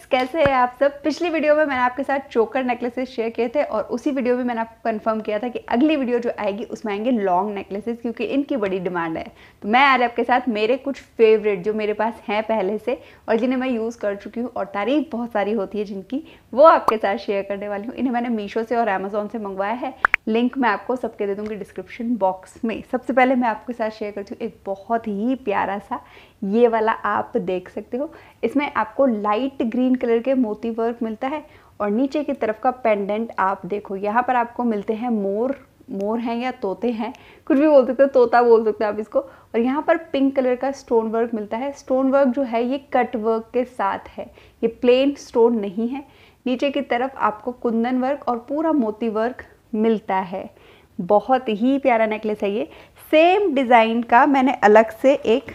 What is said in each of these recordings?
Friends कैसे हैं आप सब? पिछली वीडियो में मैंने आपके साथ चोकर नेकलेसेस शेयर किए थे और उसी वीडियो में मैंने आपको कंफर्म किया था कि अगली वीडियो जो आएगी, उसमें आएँगे लॉन्ग नेकलेसेस क्योंकि इनकी बड़ी डिमांड है। तो मैं आज आपके साथ, मेरे कुछ फेवरेट जो मेरे पास हैं पहले से और जिन्हें मैं यूज़ कर चुकी हूँ और तारीफ़ बहुत सारी होती है जिनकी, वो आपके साथ शेयर करने वाली हूँ। इन्हें मैंने मीशो से और अमेजोन से मंगवाया है। लिंक मैं आपको सबके दे दूँगी डिस्क्रिप्शन बॉक्स में। सबसे पहले मैं आपके साथ शेयर करती हूँ एक बहुत ही प्यारा सा ये वाला आप देख सकते हो। इसमें आपको लाइट ग्रीन कलर के मोती वर्क मिलता है और नीचे की तरफ़ का पेंडेंट आप देखो। यहाँ पर आपको मिलते हैं मोर मोर हैं या तोते हैं। कुछ भी बोल सकते हो, तोता बोल सकते हो आप इसको। और यहाँ पर पिंक कलर का स्टोन वर्क मिलता है। स्टोन वर्क जो है, ये कट वर्क के साथ है। ये प्लेन स्टोन नहीं है। नीचे की तरफ़ आपको कुंदन वर्क और पूरा मोती वर्क मिलता है। बहुत ही प्यारा नेकलेस है ये। सेम डिज़ाइन का मैंने अलग से एक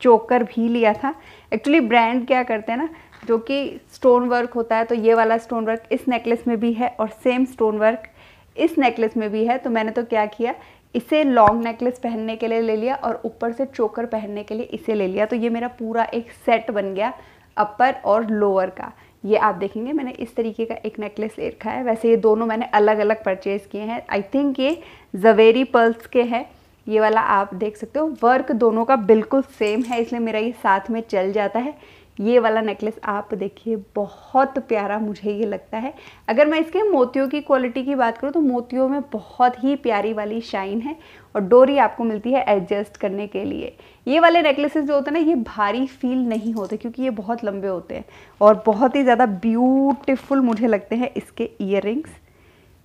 चोकर भी लिया था। एक्चुअली ब्रांड क्या करते हैं ना जो कि स्टोन वर्क होता है तो ये वाला स्टोन वर्क इस नेकलेस में भी है और सेम स्टोन वर्क इस नेकलेस में भी है। तो मैंने तो क्या किया, इसे लॉन्ग नेकलेस पहनने के लिए ले लिया और ऊपर से चोकर पहनने के लिए इसे ले लिया। तो ये मेरा पूरा एक सेट बन गया अपर और लोअर का। ये आप देखेंगे, मैंने इस तरीके का एक नेकलेस ले रखा है। वैसे ये दोनों मैंने अलग अलग परचेज़ किए हैं। आई थिंक ये जवेरी पर्ल्स के हैं। ये वाला आप देख सकते हो। वर्क दोनों का बिल्कुल सेम है, इसलिए मेरा ये साथ में चल जाता है। ये वाला नेकलेस आप देखिए, बहुत प्यारा मुझे ये लगता है। अगर मैं इसके मोतियों की क्वालिटी की बात करूँ तो मोतियों में बहुत ही प्यारी वाली शाइन है और डोरी आपको मिलती है एडजस्ट करने के लिए। ये वाले नेकलेसेस जो होते हैं ना, ये भारी फील नहीं होते क्योंकि ये बहुत लंबे होते हैं और बहुत ही ज़्यादा ब्यूटिफुल मुझे लगते हैं इसके इयर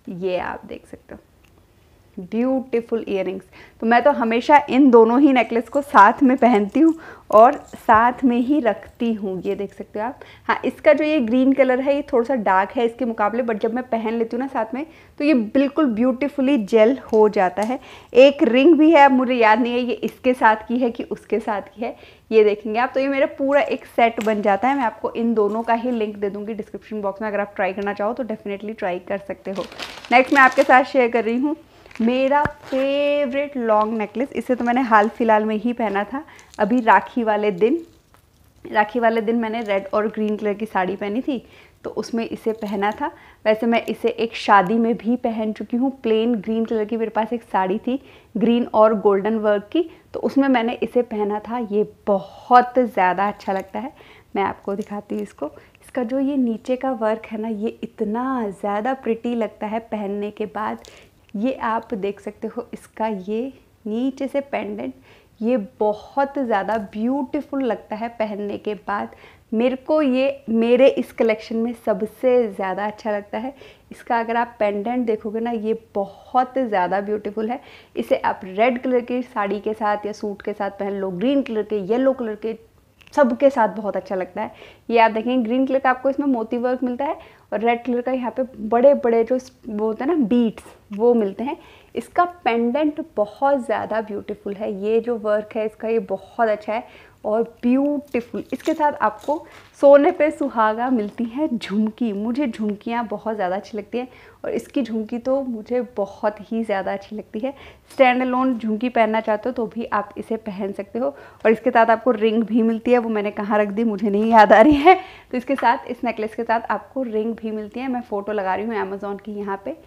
ये आप देख सकते हो। ब्यूटिफुल इयर तो मैं तो हमेशा इन दोनों ही नेकलेस को साथ में पहनती हूँ और साथ में ही रखती हूँ, ये देख सकते हो आप। हाँ इसका जो ये ग्रीन कलर है, ये थोड़ा सा डार्क है इसके मुकाबले, बट जब मैं पहन लेती हूँ ना साथ में तो ये बिल्कुल ब्यूटीफुली जेल हो जाता है। एक रिंग भी है, अब मुझे याद नहीं है, ये इसके साथ की है कि उसके साथ की है, ये देखेंगे आप। तो ये मेरा पूरा एक सेट बन जाता है। मैं आपको इन दोनों का ही लिंक दे दूँगी डिस्क्रिप्शन बॉक्स में, अगर आप ट्राई करना चाहो तो डेफिनेटली ट्राई कर सकते हो। नेक्स्ट मैं आपके साथ शेयर कर रही हूँ मेरा फेवरेट लॉन्ग नेकलेस इसे तो मैंने हाल फ़िलहाल में ही पहना था। अभी राखी वाले दिन, राखी वाले दिन मैंने रेड और ग्रीन कलर की साड़ी पहनी थी तो उसमें इसे पहना था। वैसे मैं इसे एक शादी में भी पहन चुकी हूँ। प्लेन ग्रीन कलर की मेरे पास एक साड़ी थी ग्रीन और गोल्डन वर्क की तो उसमें मैंने इसे पहना था। ये बहुत ज़्यादा अच्छा लगता है। मैं आपको दिखाती हूँ इसको। इसका जो ये नीचे का वर्क है ना, ये इतना ज़्यादा प्रिटी लगता है पहनने के बाद। ये आप देख सकते हो, इसका ये नीचे से पेंडेंट ये बहुत ज़्यादा ब्यूटीफुल लगता है पहनने के बाद। मेरे को ये, मेरे इस कलेक्शन में सबसे ज़्यादा अच्छा लगता है। इसका अगर आप पेंडेंट देखोगे ना, ये बहुत ज़्यादा ब्यूटीफुल है। इसे आप रेड कलर की साड़ी के साथ या सूट के साथ पहन लो ग्रीन कलर के येलो कलर के सबके साथ बहुत अच्छा लगता है। ये आप देखेंगे ग्रीन कलर का आपको इसमें मोती वर्क मिलता है रेड कलर का यहाँ पे बड़े बड़े जो वो होते हैं ना बीट्स वो मिलते हैं। इसका पेंडेंट बहुत ज़्यादा ब्यूटीफुल है। ये जो वर्क है, इसका ये बहुत अच्छा है। और ब्यूटीफुल इसके साथ आपको सोने पे सुहागा मिलती है झुमकी। मुझे झुमकियाँ बहुत ज़्यादा अच्छी लगती हैं और इसकी झुमकी तो मुझे बहुत ही ज़्यादा अच्छी लगती है। स्टैंड लोन झुमकी पहनना चाहते हो तो भी आप इसे पहन सकते हो और इसके साथ आपको रिंग भी मिलती है। वो मैंने कहाँ रख दी मुझे नहीं याद आ रही है। तो इसके साथ, इस नेकलेस के साथ आपको रिंग भी मिलती है। मैं फ़ोटो लगा रही हूँ अमेज़ोन की यहाँ पर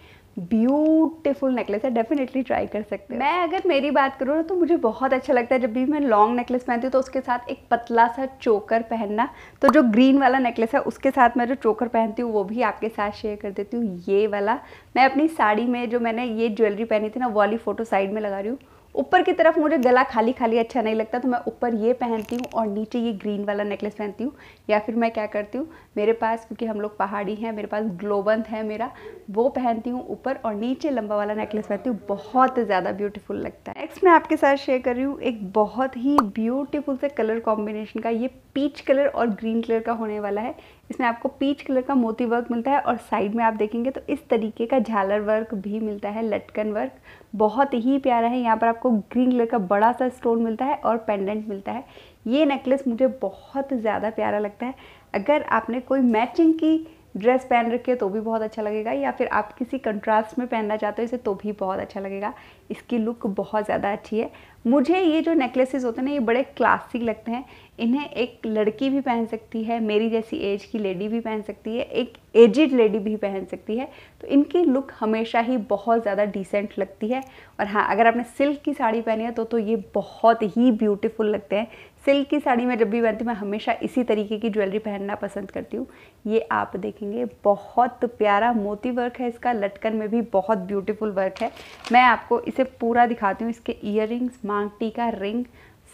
ब्यूटीफुल नेकलेस है डेफिनेटली ट्राई कर सकते हैं। मैं अगर मेरी बात करूँ ना तो मुझे बहुत अच्छा लगता है। जब भी मैं लॉन्ग नेकलेस पहनती हूँ तो उसके साथ एक पतला सा चोकर पहनना। तो जो ग्रीन वाला नेकलेस है, उसके साथ मैं जो चोकर पहनती हूँ, वो भी आपके साथ शेयर कर देती हूँ। ये वाला, मैं अपनी साड़ी में जो मैंने ये ज्वेलरी पहनी थी ना वाली फ़ोटो साइड में लगा रही हूँ। ऊपर की तरफ़ मुझे गला खाली खाली अच्छा नहीं लगता तो मैं ऊपर ये पहनती हूँ और नीचे ये ग्रीन वाला नेकलेस पहनती हूँ। या फिर मैं क्या करती हूँ, मेरे पास, क्योंकि हम लोग पहाड़ी हैं, मेरे पास ग्लोबंद है मेरा, वो पहनती हूँ ऊपर और नीचे लंबा वाला नेकलेस पहनती हूँ, बहुत ज़्यादा ब्यूटीफुल लगता है। नेक्स्ट मैं आपके साथ शेयर कर रही हूँ एक बहुत ही ब्यूटीफुल से कलर कॉम्बिनेशन का, ये पीच कलर और ग्रीन कलर का होने वाला है। इसमें आपको पीच कलर का मोती वर्क मिलता है और साइड में आप देखेंगे तो इस तरीके का झालर वर्क भी मिलता है, लटकन वर्क बहुत ही प्यारा है। यहाँ पर आपको ग्रीन कलर का बड़ा सा स्टोन मिलता है और पेंडेंट मिलता है। ये नेकलेस मुझे बहुत ज़्यादा प्यारा लगता है। अगर आपने कोई मैचिंग की ड्रेस पहन रखी है तो भी बहुत अच्छा लगेगा या फिर आप किसी कंट्रास्ट में पहनना चाहते हो इसे तो भी बहुत अच्छा लगेगा। इसकी लुक बहुत ज़्यादा अच्छी है। मुझे ये जो नेकलेसेस होते हैं ना, ये बड़े क्लासिक लगते हैं। इन्हें एक लड़की भी पहन सकती है, मेरी जैसी एज की लेडी भी पहन सकती है, एक एजिड लेडी भी पहन सकती है। तो इनकी लुक हमेशा ही बहुत ज़्यादा डिसेंट लगती है। और हाँ अगर आपने सिल्क की साड़ी पहनी है तो तो ये बहुत ही ब्यूटीफुल लगते हैं। सिल्क की साड़ी में जब भी पहनती हूँ, मैं हमेशा इसी तरीके की ज्वेलरी पहनना पसंद करती हूँ। ये आप देखेंगे, बहुत प्यारा मोती वर्क है इसका, लटकन में भी बहुत ब्यूटीफुल वर्क है। मैं आपको इसे पूरा दिखाती हूँ, इसके इयर मांग टीका रिंग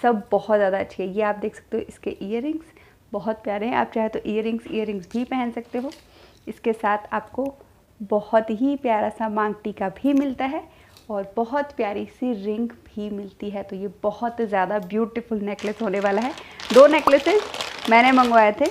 सब बहुत ज़्यादा अच्छी है। ये आप देख सकते हो, इसके इयर बहुत प्यारे हैं। आप चाहे तो इयर रिंग्स भी पहन सकते हो। इसके साथ आपको बहुत ही प्यारा सा मांग टीका भी मिलता है और बहुत प्यारी सी रिंग भी मिलती है। तो ये बहुत ज़्यादा ब्यूटीफुल नेकलेस होने वाला है। दो नेकलेसेस मैंने मंगवाए थे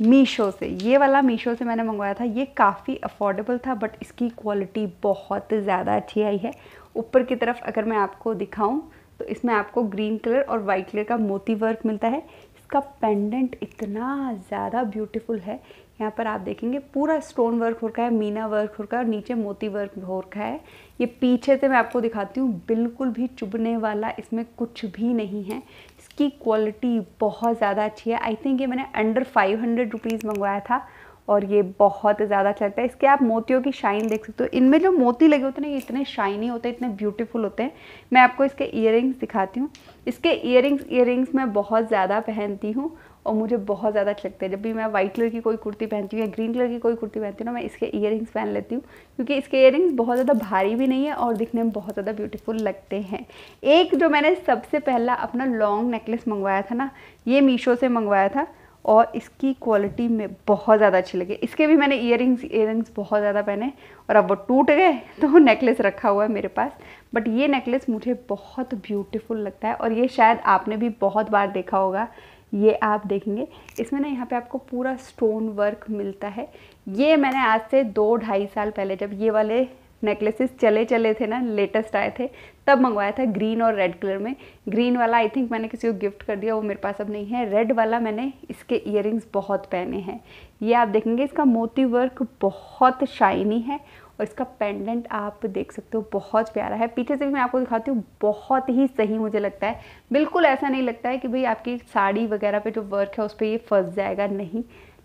मीशो से। ये वाला मीशो से मैंने मंगवाया था। ये काफ़ी अफोर्डेबल था बट इसकी क्वालिटी बहुत ज़्यादा अच्छी आई है। ऊपर की तरफ़ अगर मैं आपको दिखाऊँ तो इसमें आपको ग्रीन कलर और वाइट कलर का मोती वर्क मिलता है। इसका पेंडेंट इतना ज़्यादा ब्यूटीफुल है। यहाँ पर आप देखेंगे पूरा स्टोन वर्क हो रखा है, मीना वर्क हो रखा है और नीचे मोती वर्क हो रखा है। ये पीछे से मैं आपको दिखाती हूँ, बिल्कुल भी चुभने वाला इसमें कुछ भी नहीं है। इसकी क्वालिटी बहुत ज़्यादा अच्छी है। आई थिंक ये मैंने अंडर फाइव हंड्रेड रुपीज़ मंगवाया था। और ये बहुत ज़्यादा अच्छा लगता है। इसके आप मोतियों की शाइन देख सकते हो। इनमें जो मोती लगे होते हैं ना, ये इतने शाइनी होते हैं, इतने ब्यूटीफुल होते हैं। मैं आपको इसके इयर दिखाती हूँ। इसके इयर रिंग्स मैं बहुत ज़्यादा पहनती हूँ और मुझे बहुत ज़्यादा अच्छे लगते हैं। जब भी मैं वाइट कलर की कोई कुर्ती पहनती हूँ या ग्रीन कलर की कोई कुर्ती पहनती हूँ ना, मैं इसके इयर पहन लेती हूँ। क्योंकि इसके इयर बहुत ज़्यादा भारी भी नहीं है और दिखने में बहुत ज़्यादा ब्यूटीफुल लगते हैं। एक जो मैंने सबसे पहला अपना लॉन्ग नेकलेस मंगवाया था ना, ये मीशो से मंगवाया था। और इसकी क्वालिटी में बहुत ज़्यादा अच्छी लगी। इसके भी मैंने इयर रिंग्स बहुत ज़्यादा पहने और अब वो टूट गए तो नेकलेस रखा हुआ है मेरे पास। बट ये नेकलेस मुझे बहुत ब्यूटीफुल लगता है और ये शायद आपने भी बहुत बार देखा होगा। ये आप देखेंगे। इसमें ना यहाँ पे आपको पूरा स्टोन वर्क मिलता है। ये मैंने आज से दो ढाई साल पहले जब ये वाले नेकलेसेस चले चले थे ना लेटेस्ट आए थे, तब मंगवाया था ग्रीन और रेड कलर में। ग्रीन वाला आई थिंक मैंने किसी को गिफ्ट कर दिया, वो मेरे पास अब नहीं है। रेड वाला मैंने इसके इयर बहुत पहने हैं। ये आप देखेंगे, इसका मोती वर्क बहुत शाइनी है और इसका पेंडेंट आप देख सकते हो, बहुत प्यारा है। पीछे से भी मैं आपको दिखाती हूँ, बहुत ही सही मुझे लगता है। बिल्कुल ऐसा नहीं लगता है कि भाई आपकी साड़ी वगैरह पे जो वर्क है, उस पर ये फंस जाएगा, नहीं।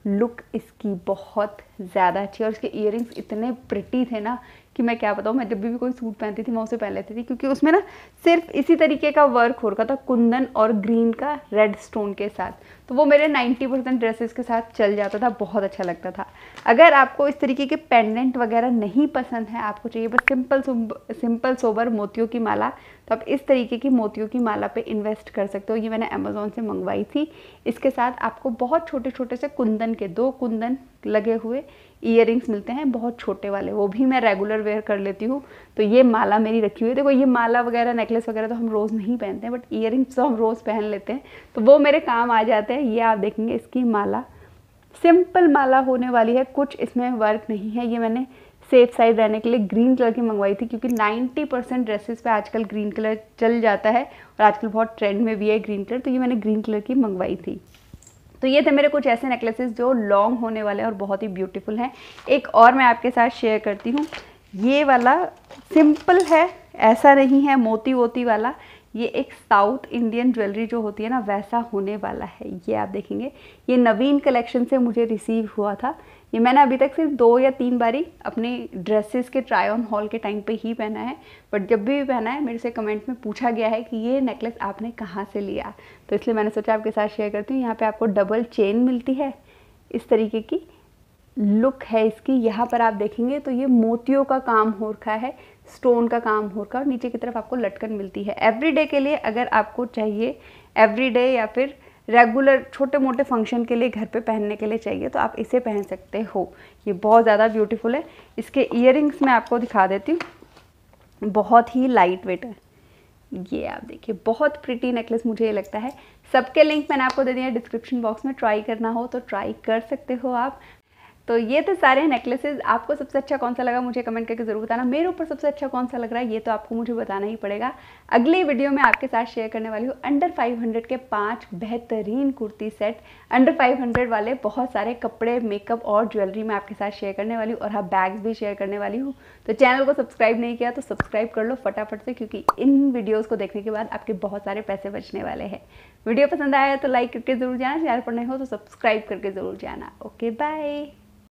लुक इसकी बहुत ज़्यादा अच्छी और उसके इयर इतने प्रिटी थे ना कि मैं क्या बताऊँ, मैं जब भी कोई सूट पहनती थी, मैं उसे पहन लेती थी, क्योंकि उसमें ना सिर्फ़ इसी तरीके का वर्क हो रखा था, कुंदन और ग्रीन का रेड स्टोन के साथ। तो वो मेरे 90 परसेंट ड्रेसेस के साथ चल जाता था, बहुत अच्छा लगता था। अगर आपको इस तरीके के पेंडेंट वगैरह नहीं पसंद है, आपको चाहिए बस सिंपल सिंपल सोबर मोतियों की माला तो आप इस तरीके की मोतियों की माला पे इन्वेस्ट कर सकते हो। ये मैंने अमेज़ोन से मंगवाई थी। इसके साथ आपको बहुत छोटे छोटे से कुंदन के दो कुंदन लगे हुए इयर मिलते हैं, बहुत छोटे वाले, वो भी मैं रेगुलर वेयर कर लेती हूँ। तो ये माला मेरी रखी हुई है। देखो, ये माला वगैरह नेकलेस वगैरह तो हम रोज़ नहीं पहनते हैं बट इयर तो हम रोज़ पहन लेते हैं। तो वो मेरे काम आ जाते हैं। ये आप देखेंगे, इसकी माला सिंपल माला होने वाली है। कुछ इसमें वर्क नहीं है। ये मैंने सेफ़ साइड रहने के लिए ग्रीन कलर की मंगवाई थी, क्योंकि 90 परसेंट ड्रेसेस पे आजकल ग्रीन कलर चल जाता है और आजकल बहुत ट्रेंड में भी है ग्रीन कलर तो ये मैंने ग्रीन कलर की मंगवाई थी। तो ये थे मेरे कुछ ऐसे नेकलेसेस जो लॉन्ग होने वाले हैं और बहुत ही ब्यूटीफुल हैं। एक और मैं आपके साथ शेयर करती हूँ। ये वाला सिंपल है, ऐसा नहीं है मोती वोती वाला। ये एक साउथ इंडियन ज्वेलरी जो होती है ना, वैसा होने वाला है। ये आप देखेंगे। ये नवीन कलेक्शन से मुझे रिसीव हुआ था। ये मैंने अभी तक सिर्फ़ दो या तीन बारी अपने ड्रेसेस के ट्राई ऑन हॉल के टाइम पे ही पहना है बट जब भी पहना है, मेरे से कमेंट में पूछा गया है कि ये नेकलेस आपने कहाँ से लिया? तो इसलिए मैंने सोचा आपके साथ शेयर करती हूँ, यहाँ पे आपको डबल चेन मिलती है, इस तरीके की लुक है इसकी। यहाँ पर आप देखेंगे तो ये मोतियों का काम हो रखा है स्टोन का काम हो रखा और नीचे की तरफ़ आपको लटकन मिलती है। एवरी के लिए अगर आपको चाहिए एवरी या फिर रेगुलर छोटे मोटे फ़ंक्शन के लिए घर पे पहनने के लिए चाहिए तो आप इसे पहन सकते हो। ये बहुत ज़्यादा ब्यूटीफुल है। इसके इयर मैं आपको दिखा देती हूँ। बहुत ही लाइट वेट है। ये आप देखिए, बहुत प्रिटी नेकलेस मुझे ये लगता है। सबके लिंक मैंने आपको दे दिया डिस्क्रिप्शन बॉक्स में। ट्राई करना हो तो ट्राई कर सकते हो आप। तो ये थे सारे नेकलेसेस आपको सबसे अच्छा कौन सा लगा मुझे कमेंट करके ज़रूर बताना। मेरे ऊपर सबसे अच्छा कौन सा लग रहा है, ये तो आपको मुझे बताना ही पड़ेगा। अगली वीडियो में आपके साथ शेयर करने वाली हूँ अंडर 500 के पाँच बेहतरीन कुर्ती सेट अंडर 500 वाले बहुत सारे कपड़े मेकअप और ज्वेलरी मैं आपके साथ शेयर करने वाली हूँ और हाँ बैग्स भी शेयर करने वाली हूँ। तो चैनल को सब्सक्राइब नहीं किया तो सब्सक्राइब कर लो फटाफट से क्योंकि इन वीडियोज़ को देखने के बाद आपके बहुत सारे पैसे बचने वाले हैं। वीडियो पसंद आया तो लाइक करके ज़रूर जाना, चैनल पर नहीं हो तो सब्सक्राइब करके ज़रूर जाना। Okay bye